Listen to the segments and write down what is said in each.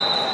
Two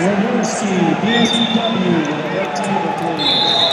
On the white table, please.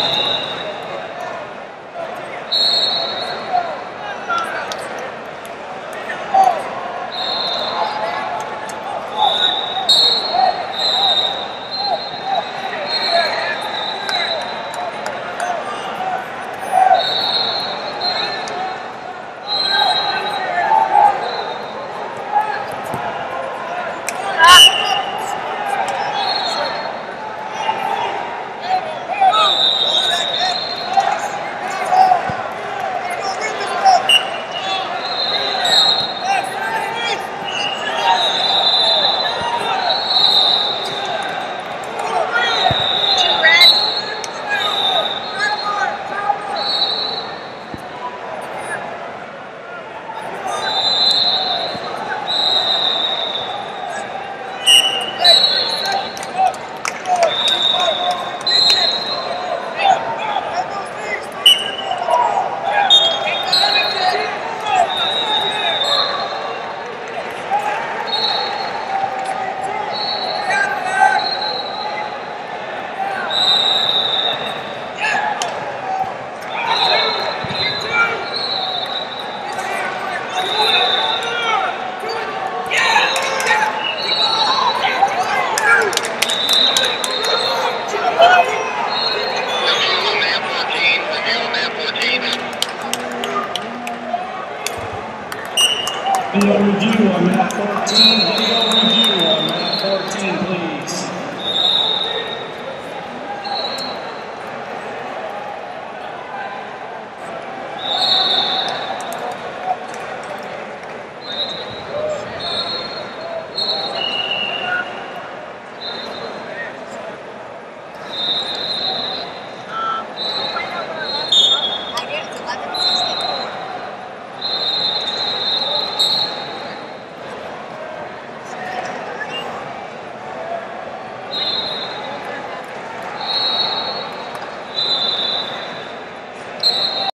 Leo Review. I'm at 14.